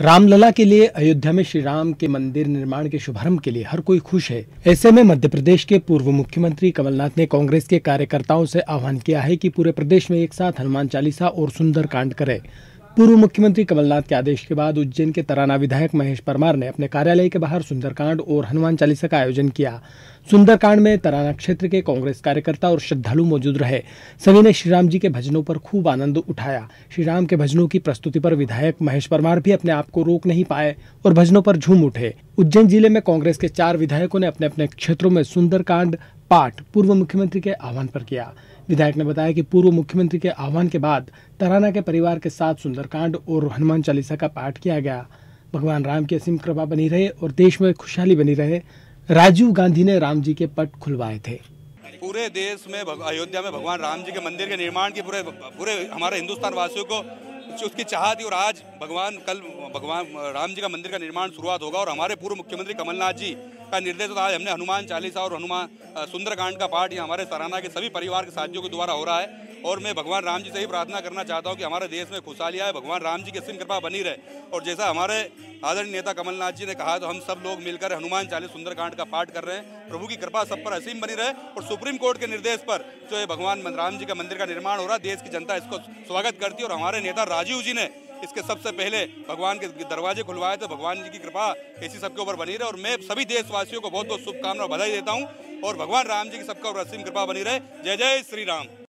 रामलला के लिए अयोध्या में श्री राम के मंदिर निर्माण के शुभारंभ के लिए हर कोई खुश है। ऐसे में मध्य प्रदेश के पूर्व मुख्यमंत्री कमलनाथ ने कांग्रेस के कार्यकर्ताओं से आह्वान किया है कि पूरे प्रदेश में एक साथ हनुमान चालीसा और सुंदर कांड करें। पूर्व मुख्यमंत्री कमलनाथ के आदेश के बाद उज्जैन के तराना विधायक महेश परमार ने अपने कार्यालय के बाहर सुंदरकांड और हनुमान चालीसा का आयोजन किया। सुंदरकांड में तराना क्षेत्र के कांग्रेस कार्यकर्ता और श्रद्धालु मौजूद रहे। सभी ने श्रीराम जी के भजनों पर खूब आनंद उठाया। श्रीराम के भजनों की प्रस्तुति पर विधायक महेश परमार भी अपने आप को रोक नहीं पाए और भजनों पर झूम उठे। उज्जैन ज़िले में कांग्रेस के चार विधायकों ने अपने अपने क्षेत्रों में सुंदरकांड पाठ पूर्व मुख्यमंत्री के आह्वान पर किया। विधायक ने बताया कि पूर्व मुख्यमंत्री के आह्वान के बाद तराना के परिवार के साथ सुंदरकांड और हनुमान चालीसा का पाठ किया गया। भगवान राम की असीम कृपा बनी रहे और देश में खुशहाली बनी रहे। राजीव गांधी ने राम जी के पट खुलवाए थे। पूरे देश में अयोध्या में भगवान राम जी के मंदिर के निर्माण की पूरे पूरे हमारे हिंदुस्तान वासियों को उसकी चाह थी और आज भगवान, कल भगवान, राम जी का मंदिर का निर्माण शुरुआत होगा और हमारे पूर्व मुख्यमंत्री कमलनाथ जी का निर्देश आज हमने हनुमान चालीसा और हनुमान सुंदरकांड का पाठ यहाँ हमारे सराना के सभी परिवार के साथियों के द्वारा हो रहा है। और मैं भगवान राम जी से ही प्रार्थना करना चाहता हूँ कि हमारे देश में खुशहाली आए, भगवान राम जी की सिम कृपा बनी रहे। और जैसा हमारे आदरणीय नेता कमलनाथ जी ने कहा तो हम सब लोग मिलकर हनुमान चालीस सुंदरकांड का पाठ कर रहे हैं। प्रभु की कृपा सब पर असीम बनी रहे और सुप्रीम कोर्ट के निर्देश पर जो है भगवान राम जी का मंदिर का निर्माण हो रहा है देश की जनता इसको स्वागत करती है। और हमारे नेता राजीव जी ने इसके सबसे पहले भगवान के दरवाजे खुलवाए तो भगवान जी की कृपा इसी सबके ऊपर बनी रहे और मैं सभी देशवासियों को बहुत बहुत शुभकामना बधाई देता हूँ। और भगवान राम जी की सबका और असीम कृपा बनी रहे। जय जय श्री राम।